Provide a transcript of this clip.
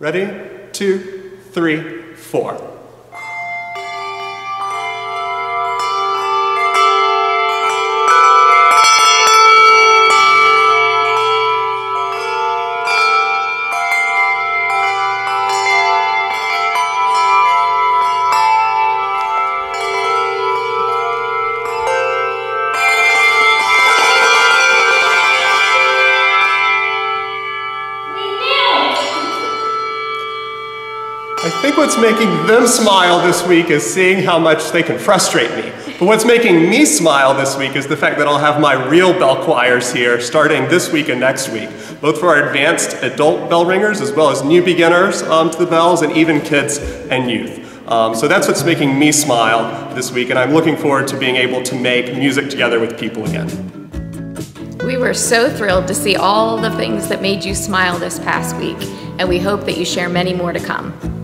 Ready? Two, three, four. I think what's making them smile this week is seeing how much they can frustrate me. But what's making me smile this week is the fact that I'll have my real bell choirs here starting this week and next week, both for our advanced adult bell ringers as well as new beginners um, to the bells and even kids and youth. Um, so that's what's making me smile this week, and I'm looking forward to being able to make music together with people again. We were so thrilled to see all the things that made you smile this past week, and we hope that you share many more to come.